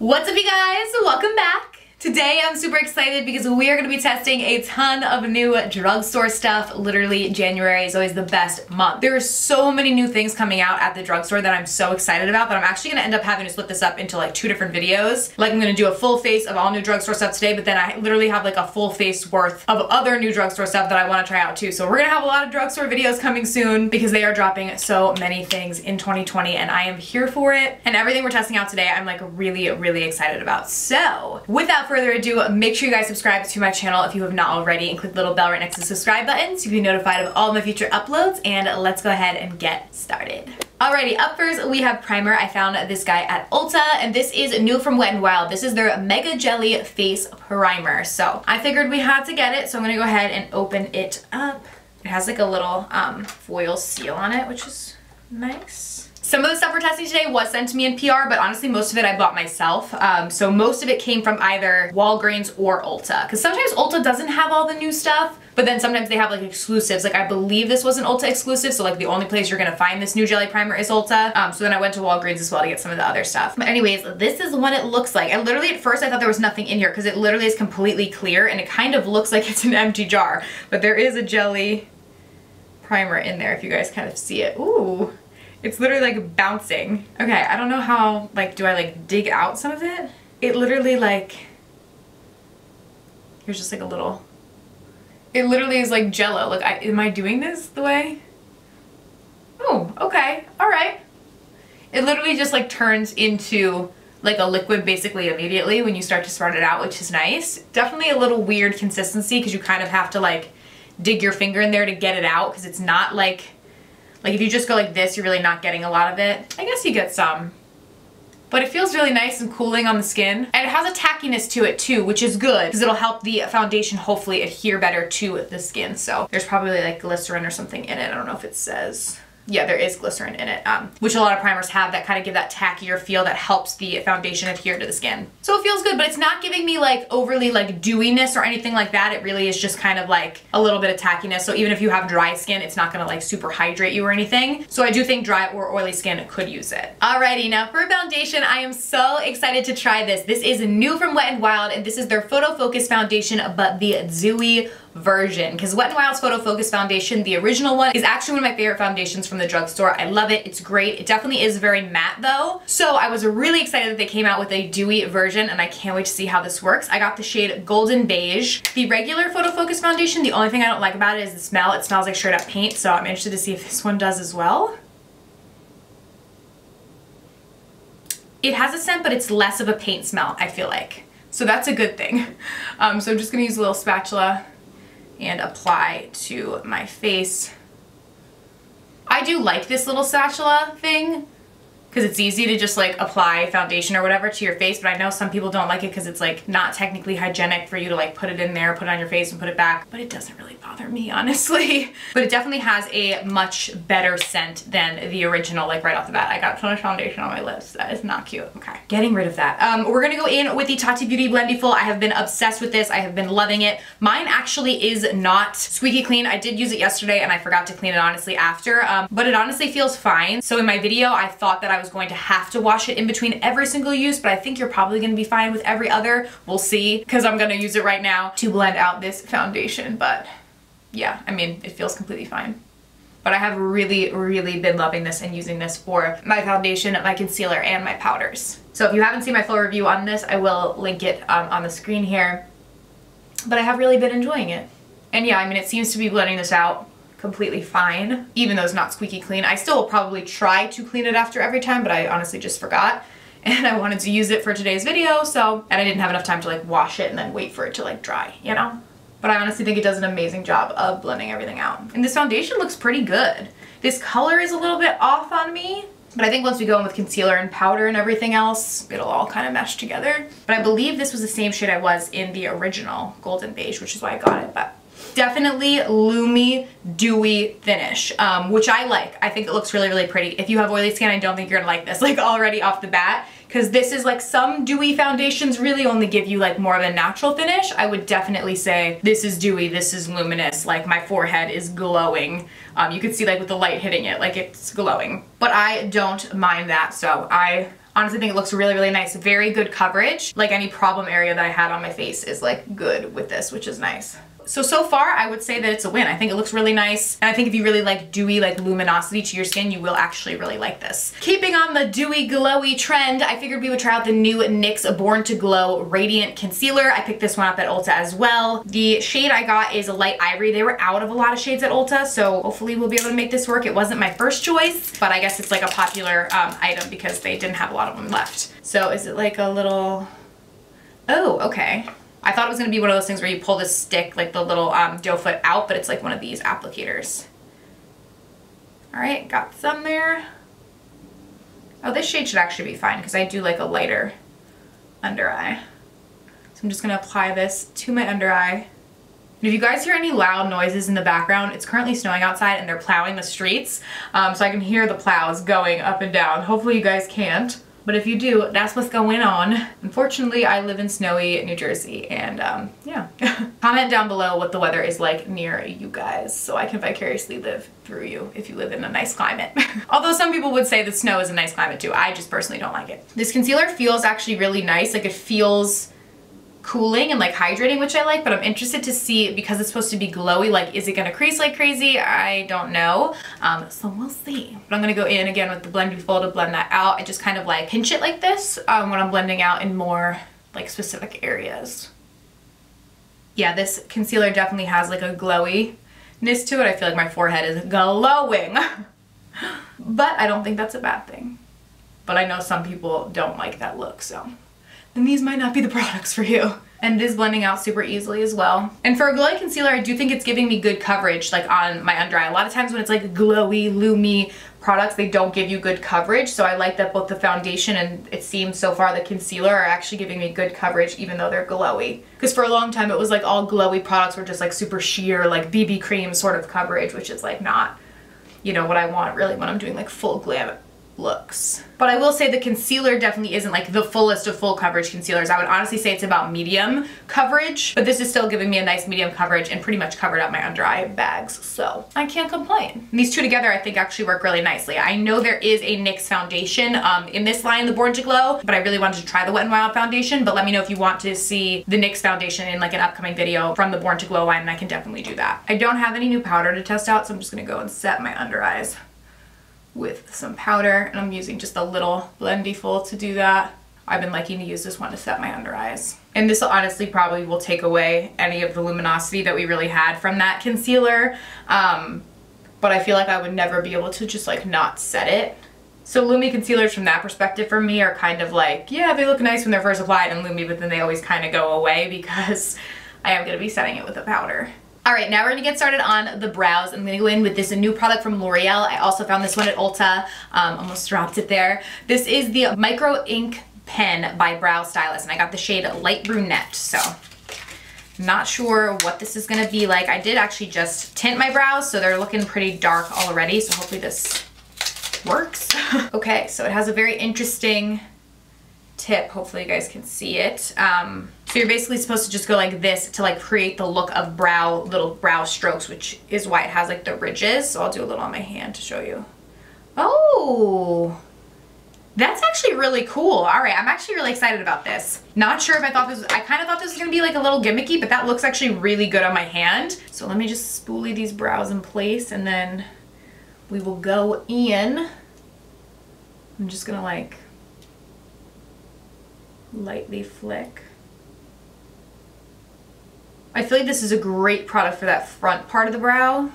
What's up you guys? Welcome back. Today I'm super excited because we are going to be testing a ton of new drugstore stuff. Literally January is always the best month. There are so many new things coming out at the drugstore that I'm so excited about that I'm actually going to end up having to split this up into like two different videos. Like I'm going to do a full face of all new drugstore stuff today but then I literally have like a full face worth of other new drugstore stuff that I want to try out too. So we're going to have a lot of drugstore videos coming soon because they are dropping so many things in 2020 and I am here for it. And everything we're testing out today I'm like really really excited about. So without further ado, make sure you guys subscribe to my channel if you have not already and click the little bell right next to the subscribe button so you can be notified of all my future uploads and let's go ahead and get started. Alrighty, up first we have primer. I found this guy at Ulta and this is new from Wet n Wild. This is their Mega Jelly Face Primer. So I figured we had to get it so I'm gonna go ahead and open it up. It has like a little um, foil seal on it which is nice. Some of the stuff we're testing today was sent to me in PR, but honestly most of it I bought myself. Um, so most of it came from either Walgreens or Ulta. Because sometimes Ulta doesn't have all the new stuff, but then sometimes they have like exclusives. Like I believe this was an Ulta exclusive, so like the only place you're gonna find this new jelly primer is Ulta. Um, so then I went to Walgreens as well to get some of the other stuff. But anyways, this is what it looks like. And literally at first I thought there was nothing in here because it literally is completely clear and it kind of looks like it's an empty jar. But there is a jelly primer in there if you guys kind of see it. Ooh. It's literally like bouncing. Okay, I don't know how, like, do I like dig out some of it? It literally like, here's just like a little, it literally is like jello. Like, I, am I doing this the way? Oh, okay, all right. It literally just like turns into like a liquid basically immediately when you start to spread it out, which is nice. Definitely a little weird consistency because you kind of have to like dig your finger in there to get it out because it's not like like if you just go like this, you're really not getting a lot of it. I guess you get some. But it feels really nice and cooling on the skin. And it has a tackiness to it too, which is good because it'll help the foundation hopefully adhere better to the skin. So there's probably like glycerin or something in it. I don't know if it says yeah, there is glycerin in it, um, which a lot of primers have that kind of give that tackier feel that helps the foundation adhere to the skin. So it feels good, but it's not giving me like overly like dewiness or anything like that. It really is just kind of like a little bit of tackiness. So even if you have dry skin, it's not gonna like super hydrate you or anything. So I do think dry or oily skin could use it. Alrighty, now for foundation, I am so excited to try this. This is new from Wet n Wild and this is their Photo Focus Foundation, but the Dewy version because Wet n Wild's Photo Focus Foundation, the original one, is actually one of my favorite foundations from the drugstore. I love it. It's great. It definitely is very matte though. So I was really excited that they came out with a dewy version and I can't wait to see how this works. I got the shade Golden Beige. The regular Photo Focus Foundation, the only thing I don't like about it is the smell. It smells like straight up paint, so I'm interested to see if this one does as well. It has a scent, but it's less of a paint smell, I feel like. So that's a good thing. Um, so I'm just gonna use a little spatula and apply to my face. I do like this little spatula thing because it's easy to just like apply foundation or whatever to your face but I know some people don't like it because it's like not technically hygienic for you to like put it in there, put it on your face and put it back but it doesn't really bother me honestly. but it definitely has a much better scent than the original like right off the bat. I got so much foundation on my lips. That is not cute. Okay, getting rid of that. Um, we're gonna go in with the Tati Beauty Blendiful. I have been obsessed with this. I have been loving it. Mine actually is not squeaky clean. I did use it yesterday and I forgot to clean it honestly after um, but it honestly feels fine. So in my video I thought that I was going to have to wash it in between every single use, but I think you're probably gonna be fine with every other. We'll see, because I'm gonna use it right now to blend out this foundation, but yeah, I mean, it feels completely fine. But I have really, really been loving this and using this for my foundation, my concealer, and my powders. So if you haven't seen my full review on this, I will link it um, on the screen here. But I have really been enjoying it. And yeah, I mean, it seems to be blending this out completely fine, even though it's not squeaky clean. I still probably try to clean it after every time, but I honestly just forgot. And I wanted to use it for today's video, so, and I didn't have enough time to like wash it and then wait for it to like dry, you know? But I honestly think it does an amazing job of blending everything out. And this foundation looks pretty good. This color is a little bit off on me, but I think once we go in with concealer and powder and everything else, it'll all kind of mesh together. But I believe this was the same shade I was in the original Golden Beige, which is why I got it. But definitely loomy, dewy finish, um, which I like. I think it looks really, really pretty. If you have oily skin, I don't think you're gonna like this, like already off the bat, because this is like some dewy foundations really only give you like more of a natural finish. I would definitely say this is dewy, this is luminous, like my forehead is glowing. Um, you can see like with the light hitting it, like it's glowing. But I don't mind that, so I Honestly, think it looks really, really nice. Very good coverage. Like any problem area that I had on my face is like good with this, which is nice. So, so far I would say that it's a win. I think it looks really nice. And I think if you really like dewy like luminosity to your skin, you will actually really like this. Keeping on the dewy glowy trend, I figured we would try out the new NYX Born to Glow Radiant Concealer. I picked this one up at Ulta as well. The shade I got is a light ivory. They were out of a lot of shades at Ulta, so hopefully we'll be able to make this work. It wasn't my first choice, but I guess it's like a popular um, item because they didn't have a lot of them left. So is it like a little, oh, okay. I thought it was going to be one of those things where you pull the stick, like the little um, doe foot out, but it's like one of these applicators. All right, got some there. Oh, this shade should actually be fine because I do like a lighter under eye. So I'm just going to apply this to my under eye. And if you guys hear any loud noises in the background, it's currently snowing outside and they're plowing the streets. Um, so I can hear the plows going up and down. Hopefully you guys can't. But if you do, that's what's going on. Unfortunately, I live in snowy New Jersey and um, yeah. Comment down below what the weather is like near you guys so I can vicariously live through you if you live in a nice climate. Although some people would say that snow is a nice climate too. I just personally don't like it. This concealer feels actually really nice. Like it feels cooling and like hydrating, which I like, but I'm interested to see because it's supposed to be glowy, like is it gonna crease like crazy? I don't know. Um, so we'll see. But I'm gonna go in again with the Blendiful to blend that out. I just kind of like pinch it like this um, when I'm blending out in more like specific areas. Yeah, this concealer definitely has like a glowiness to it. I feel like my forehead is glowing. but I don't think that's a bad thing. But I know some people don't like that look, so then these might not be the products for you. And it is blending out super easily as well. And for a glowy concealer, I do think it's giving me good coverage like on my under eye. A lot of times when it's like glowy, loomy products, they don't give you good coverage. So I like that both the foundation and it seems so far the concealer are actually giving me good coverage even though they're glowy. Because for a long time it was like all glowy products were just like super sheer, like BB cream sort of coverage, which is like not, you know, what I want really when I'm doing like full glam looks. But I will say the concealer definitely isn't like the fullest of full coverage concealers. I would honestly say it's about medium coverage, but this is still giving me a nice medium coverage and pretty much covered up my under eye bags. So I can't complain. And these two together I think actually work really nicely. I know there is a NYX foundation um, in this line, the Born to Glow, but I really wanted to try the Wet n Wild foundation, but let me know if you want to see the NYX foundation in like an upcoming video from the Born to Glow line and I can definitely do that. I don't have any new powder to test out, so I'm just gonna go and set my under eyes with some powder and I'm using just a little Blendiful to do that. I've been liking to use this one to set my under eyes. And this honestly probably will take away any of the luminosity that we really had from that concealer. Um, but I feel like I would never be able to just like not set it. So Lumi concealers from that perspective for me are kind of like, yeah, they look nice when they're first applied in Lumi, but then they always kind of go away because I am going to be setting it with a powder. All right, now we're gonna get started on the brows. I'm gonna go in with this new product from L'Oreal. I also found this one at Ulta, um, almost dropped it there. This is the Micro Ink Pen by Brow Stylist, and I got the shade Light Brunette, so not sure what this is gonna be like. I did actually just tint my brows, so they're looking pretty dark already, so hopefully this works. okay, so it has a very interesting tip. Hopefully you guys can see it. Um, so you're basically supposed to just go like this to like create the look of brow, little brow strokes, which is why it has like the ridges. So I'll do a little on my hand to show you. Oh, that's actually really cool. All right, I'm actually really excited about this. Not sure if I thought this, was, I kind of thought this was gonna be like a little gimmicky, but that looks actually really good on my hand. So let me just spoolie these brows in place and then we will go in. I'm just gonna like lightly flick. I feel like this is a great product for that front part of the brow.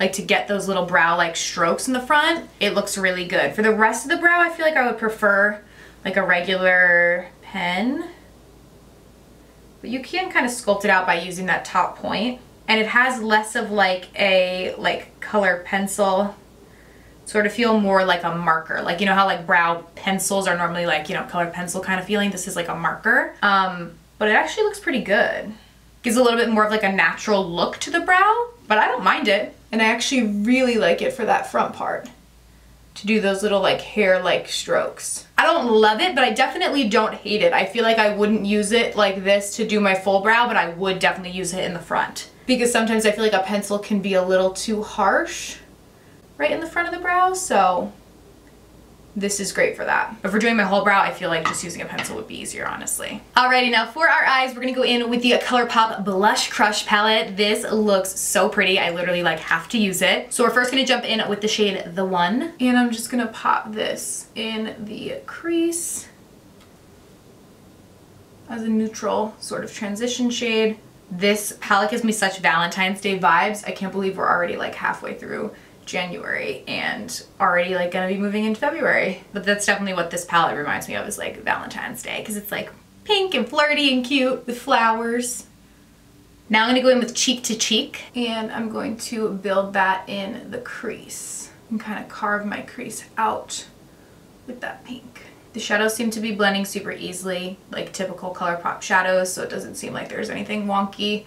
Like to get those little brow like strokes in the front, it looks really good. For the rest of the brow, I feel like I would prefer like a regular pen. But you can kind of sculpt it out by using that top point. And it has less of like a like color pencil sort of feel more like a marker. Like, you know how like brow pencils are normally like, you know, color pencil kind of feeling. This is like a marker. Um, but it actually looks pretty good. Gives a little bit more of like a natural look to the brow, but I don't mind it. And I actually really like it for that front part to do those little like hair-like strokes. I don't love it, but I definitely don't hate it. I feel like I wouldn't use it like this to do my full brow, but I would definitely use it in the front. Because sometimes I feel like a pencil can be a little too harsh right in the front of the brow, so this is great for that. But for doing my whole brow, I feel like just using a pencil would be easier, honestly. Alrighty, now for our eyes, we're gonna go in with the ColourPop Blush Crush palette. This looks so pretty. I literally like have to use it. So we're first gonna jump in with the shade The One. And I'm just gonna pop this in the crease as a neutral sort of transition shade. This palette gives me such Valentine's Day vibes. I can't believe we're already like halfway through January and already like gonna be moving into February. But that's definitely what this palette reminds me of is like Valentine's Day because it's like pink and flirty and cute with flowers. Now I'm gonna go in with Cheek to Cheek and I'm going to build that in the crease and kind of carve my crease out with that pink. The shadows seem to be blending super easily, like typical ColourPop shadows, so it doesn't seem like there's anything wonky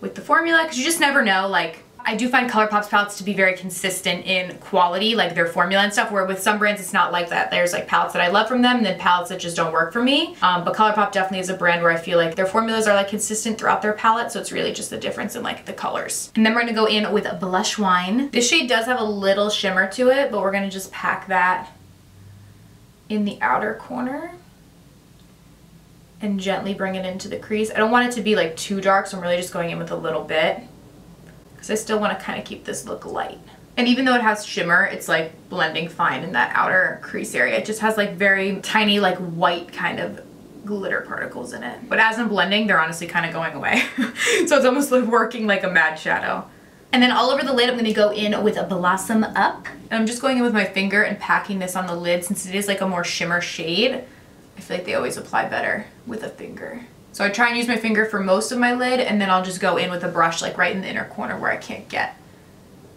with the formula, because you just never know, like, I do find ColourPop's palettes to be very consistent in quality, like their formula and stuff, where with some brands it's not like that. There's like palettes that I love from them and then palettes that just don't work for me. Um, but ColourPop definitely is a brand where I feel like their formulas are like consistent throughout their palette, so it's really just the difference in like the colors. And then we're gonna go in with Blush Wine. This shade does have a little shimmer to it, but we're gonna just pack that in the outer corner and gently bring it into the crease. I don't want it to be like too dark, so I'm really just going in with a little bit because I still want to kind of keep this look light. And even though it has shimmer, it's like blending fine in that outer crease area. It just has like very tiny like white kind of glitter particles in it. But as I'm blending, they're honestly kind of going away. so it's almost like working like a matte shadow. And then all over the lid, I'm gonna go in with a Blossom Up. And I'm just going in with my finger and packing this on the lid since it is like a more shimmer shade. I feel like they always apply better with a finger. So I try and use my finger for most of my lid and then I'll just go in with a brush like right in the inner corner where I can't get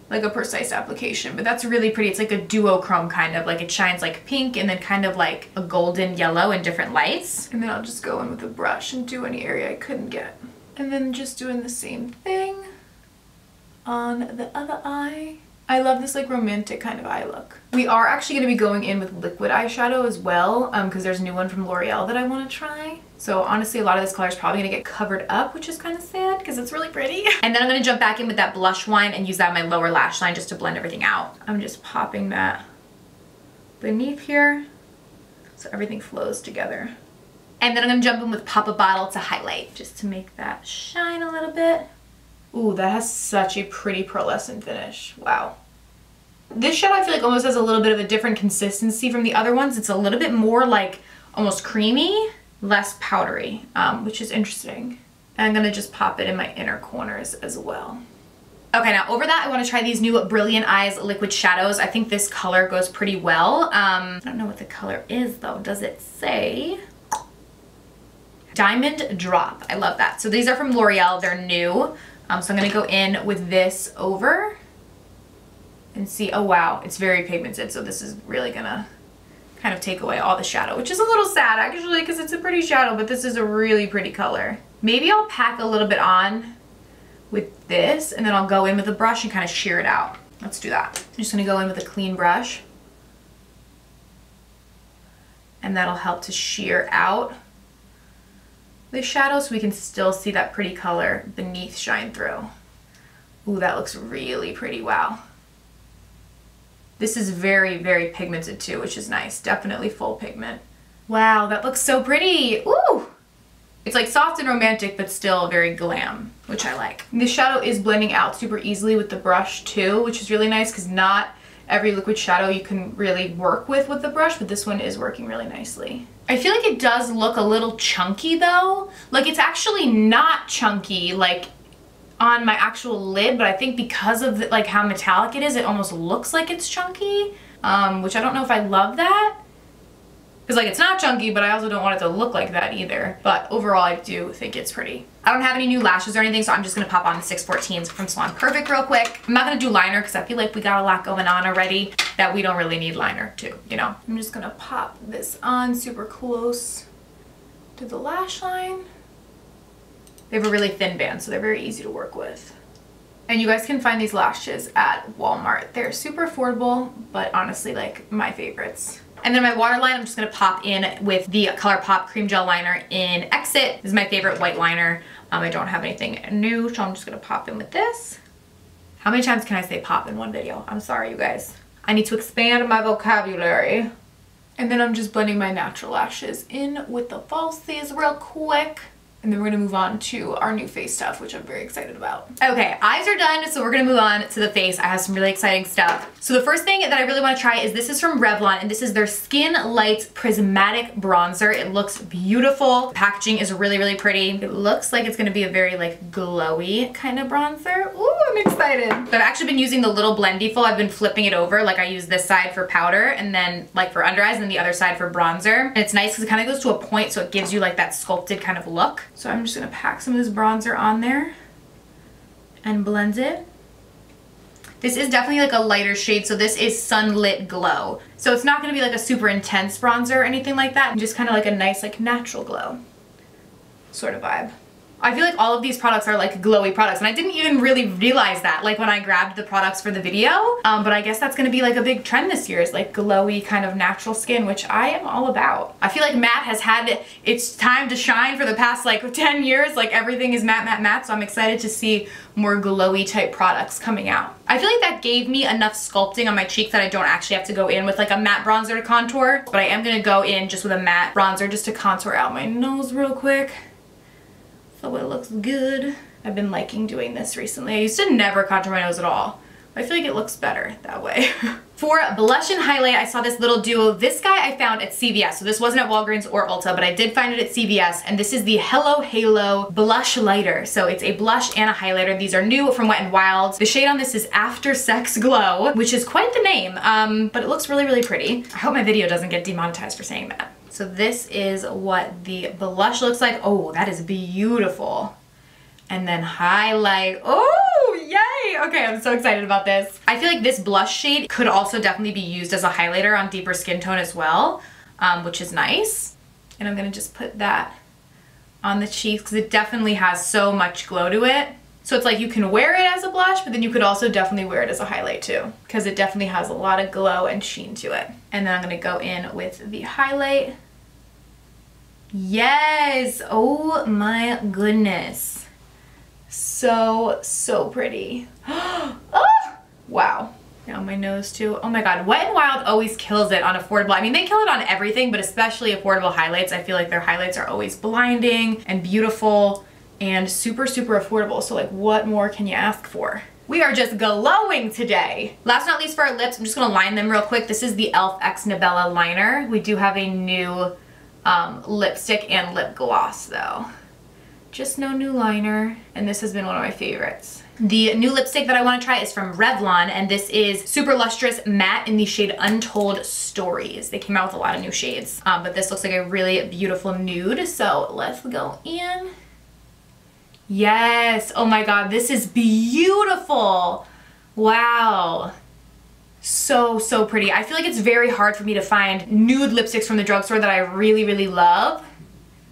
like a precise application. But that's really pretty. It's like a duochrome kind of, like it shines like pink and then kind of like a golden yellow in different lights. And then I'll just go in with a brush and do any area I couldn't get. And then just doing the same thing on the other eye. I love this like romantic kind of eye look. We are actually going to be going in with liquid eyeshadow as well because um, there's a new one from L'Oreal that I want to try. So honestly, a lot of this color is probably to get covered up, which is kind of sad because it's really pretty. And then I'm to jump back in with that blush wine and use that on my lower lash line just to blend everything out. I'm just popping that beneath here so everything flows together. And then I'm to jump in with Pop a Bottle to highlight just to make that shine a little bit. Ooh, that has such a pretty pearlescent finish. Wow. This shadow I feel like almost has a little bit of a different consistency from the other ones. It's a little bit more like almost creamy, less powdery, um, which is interesting. And I'm gonna just pop it in my inner corners as well. Okay, now over that, I wanna try these new Brilliant Eyes liquid shadows. I think this color goes pretty well. Um, I don't know what the color is though. Does it say? Diamond Drop. I love that. So these are from L'Oreal. They're new. Um, so I'm going to go in with this over and see, oh wow, it's very pigmented. So this is really going to kind of take away all the shadow, which is a little sad actually because it's a pretty shadow, but this is a really pretty color. Maybe I'll pack a little bit on with this and then I'll go in with a brush and kind of sheer it out. Let's do that. I'm just to go in with a clean brush and that'll help to sheer out the shadow so we can still see that pretty color beneath shine through. Ooh, that looks really pretty, wow. This is very, very pigmented too, which is nice. Definitely full pigment. Wow, that looks so pretty. Ooh! It's like soft and romantic, but still very glam, which I like. This shadow is blending out super easily with the brush too, which is really nice because not every liquid shadow you can really work with with the brush, but this one is working really nicely. I feel like it does look a little chunky though. Like it's actually not chunky like on my actual lid, but I think because of the, like how metallic it is, it almost looks like it's chunky, um, which I don't know if I love that. Because like it's not chunky, but I also don't want it to look like that either. But overall, I do think it's pretty. I don't have any new lashes or anything, so I'm just gonna pop on the 614s from Salon Perfect real quick. I'm not gonna do liner because I feel like we got a lot going on already that we don't really need liner to, you know? I'm just gonna pop this on super close to the lash line. They have a really thin band, so they're very easy to work with. And you guys can find these lashes at Walmart. They're super affordable, but honestly, like, my favorites. And then my waterline, I'm just gonna pop in with the ColourPop Cream Gel Liner in Exit. This is my favorite white liner. Um, I don't have anything new, so I'm just gonna pop in with this. How many times can I say pop in one video? I'm sorry, you guys. I need to expand my vocabulary. And then I'm just blending my natural lashes in with the falsies real quick. And then we're gonna move on to our new face stuff, which I'm very excited about. Okay, eyes are done, so we're gonna move on to the face. I have some really exciting stuff. So the first thing that I really wanna try is this is from Revlon, and this is their Skin Lights Prismatic Bronzer. It looks beautiful. The packaging is really, really pretty. It looks like it's gonna be a very like glowy kind of bronzer. Ooh, I'm excited. I've actually been using the little Blendiful. I've been flipping it over. Like I use this side for powder and then like for under eyes and then the other side for bronzer. And it's nice because it kind of goes to a point so it gives you like that sculpted kind of look. So I'm just gonna pack some of this bronzer on there and blend it. This is definitely like a lighter shade, so this is Sunlit Glow. So it's not gonna be like a super intense bronzer or anything like that, just kind of like a nice like natural glow sort of vibe. I feel like all of these products are like glowy products and I didn't even really realize that like when I grabbed the products for the video. Um, but I guess that's gonna be like a big trend this year is like glowy kind of natural skin, which I am all about. I feel like matte has had its time to shine for the past like 10 years. Like everything is matte, matte, matte. So I'm excited to see more glowy type products coming out. I feel like that gave me enough sculpting on my cheeks that I don't actually have to go in with like a matte bronzer to contour. But I am gonna go in just with a matte bronzer just to contour out my nose real quick so it looks good. I've been liking doing this recently. I used to never contour my nose at all. I feel like it looks better that way. For blush and highlight, I saw this little duo. This guy I found at CVS. So this wasn't at Walgreens or Ulta, but I did find it at CVS. And this is the Hello Halo Blush Lighter. So it's a blush and a highlighter. These are new from Wet n Wild. The shade on this is After Sex Glow, which is quite the name, um, but it looks really, really pretty. I hope my video doesn't get demonetized for saying that. So this is what the blush looks like. Oh, that is beautiful. And then highlight. Oh, yay! Okay, I'm so excited about this. I feel like this blush shade could also definitely be used as a highlighter on deeper skin tone as well, um, which is nice. And I'm gonna just put that on the cheeks because it definitely has so much glow to it. So it's like you can wear it as a blush, but then you could also definitely wear it as a highlight too, because it definitely has a lot of glow and sheen to it. And then I'm gonna go in with the highlight. Yes, oh my goodness. So, so pretty. oh, wow. Now my nose too. Oh my god, Wet n Wild always kills it on affordable. I mean, they kill it on everything, but especially affordable highlights. I feel like their highlights are always blinding and beautiful and super, super affordable. So like what more can you ask for? We are just glowing today. Last but not least for our lips, I'm just gonna line them real quick. This is the e.l.f. X Nabela liner. We do have a new um, lipstick and lip gloss though. Just no new liner, and this has been one of my favorites. The new lipstick that I want to try is from Revlon, and this is Super Lustrous Matte in the shade Untold Stories. They came out with a lot of new shades, um, but this looks like a really beautiful nude, so let's go in. Yes. Oh my god, this is beautiful. Wow. So, so pretty. I feel like it's very hard for me to find nude lipsticks from the drugstore that I really, really love.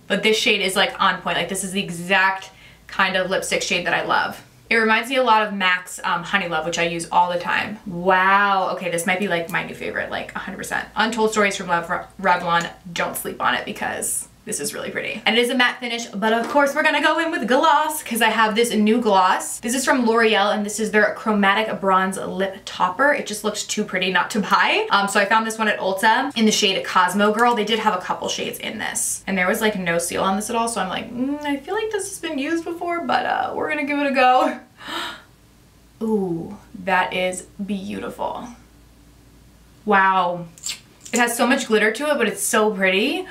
But this shade is like on point. Like this is the exact kind of lipstick shade that I love. It reminds me a lot of MAC's um, Honey Love, which I use all the time. Wow. Okay, this might be like my new favorite, like 100%. Untold Stories from Love Revlon. Don't sleep on it because this is really pretty. And it is a matte finish, but of course we're gonna go in with gloss because I have this new gloss. This is from L'Oreal and this is their Chromatic Bronze Lip Topper. It just looks too pretty not to buy. Um, so I found this one at Ulta in the shade Cosmo Girl. They did have a couple shades in this. And there was like no seal on this at all, so I'm like, mm, I feel like this has been used before, but uh, we're gonna give it a go. Ooh, that is beautiful. Wow. It has so much glitter to it, but it's so pretty.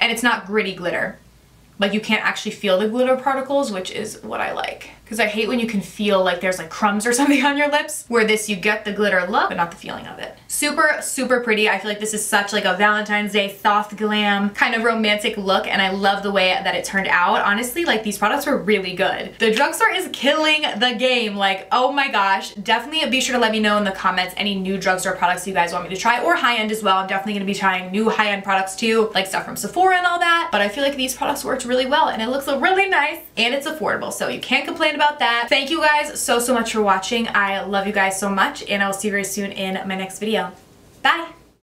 And it's not gritty glitter. Like you can't actually feel the glitter particles, which is what I like because I hate when you can feel like there's like crumbs or something on your lips, where this you get the glitter look, but not the feeling of it. Super, super pretty. I feel like this is such like a Valentine's Day soft glam kind of romantic look, and I love the way that it turned out. Honestly, like these products were really good. The drugstore is killing the game. Like, oh my gosh. Definitely be sure to let me know in the comments any new drugstore products you guys want me to try, or high-end as well. I'm definitely gonna be trying new high-end products too, like stuff from Sephora and all that. But I feel like these products worked really well, and it looks really nice, and it's affordable, so you can't complain about that. Thank you guys so, so much for watching. I love you guys so much and I will see you very soon in my next video. Bye!